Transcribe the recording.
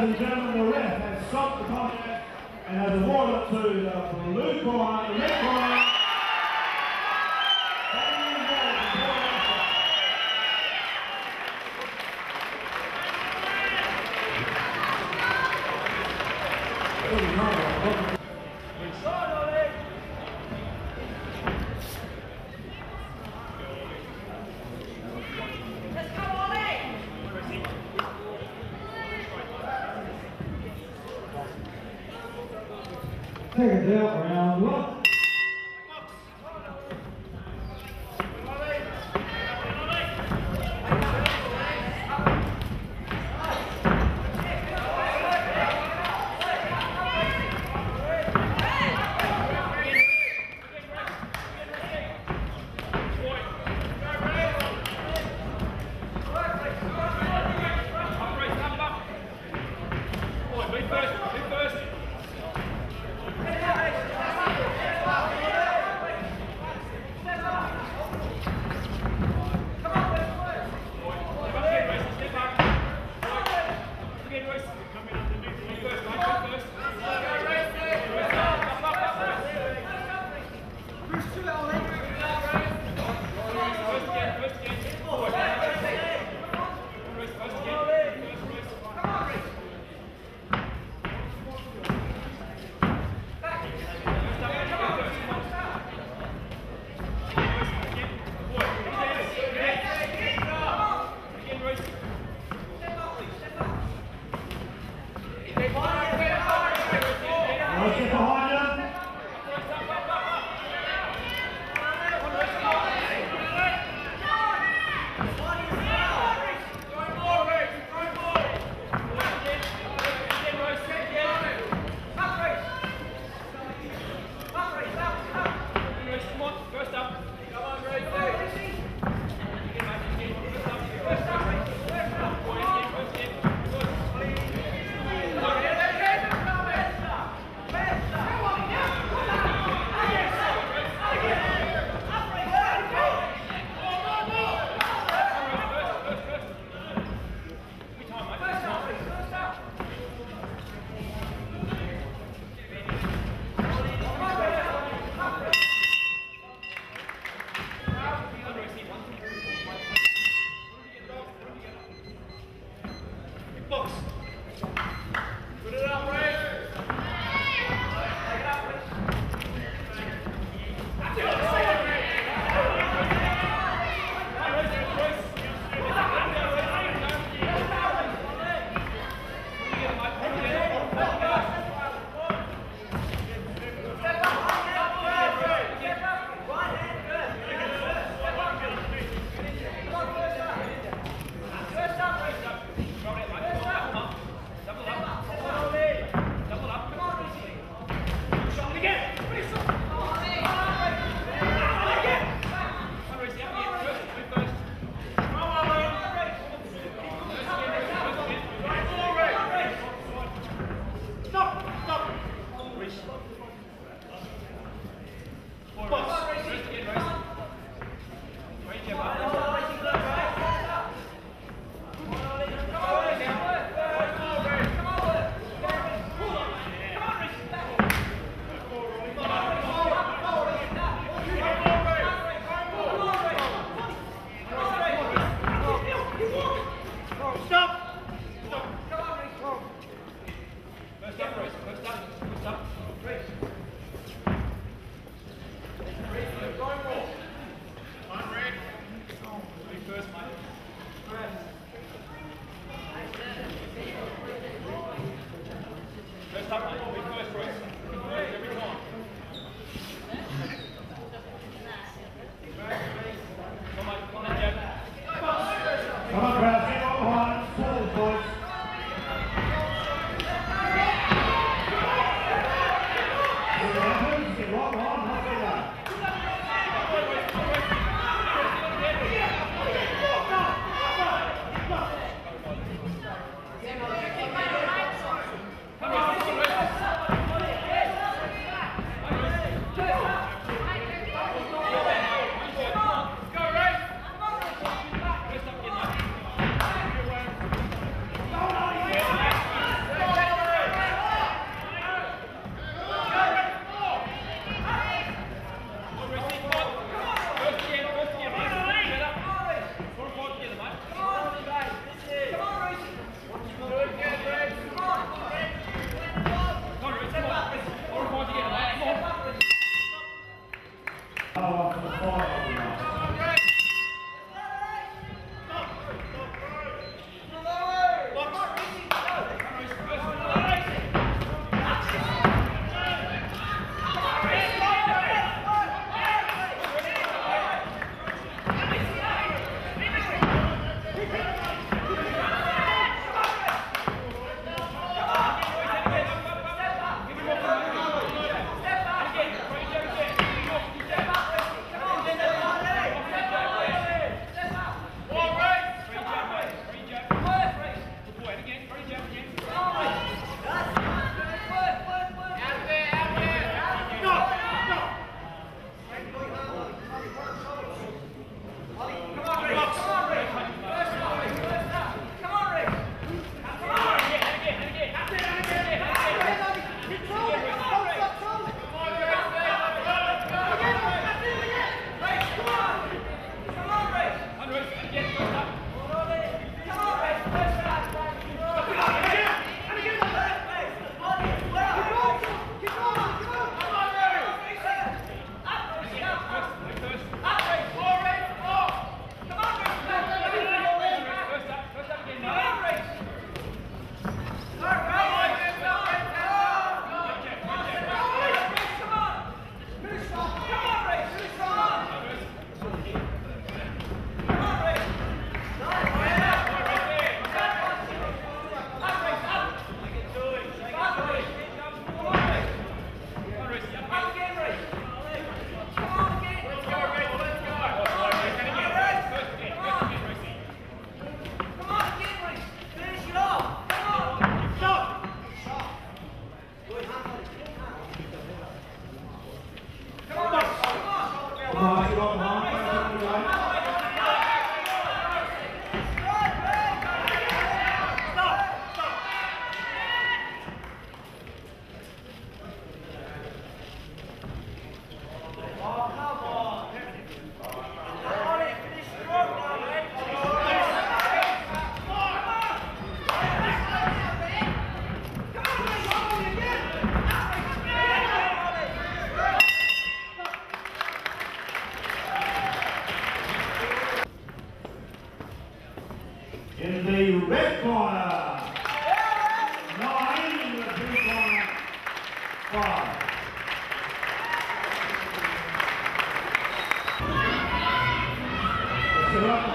Ladies and gentlemen, the ref has stopped the contest and has awarded to the blue corner, the red corner. Seconds out, round one. Let's get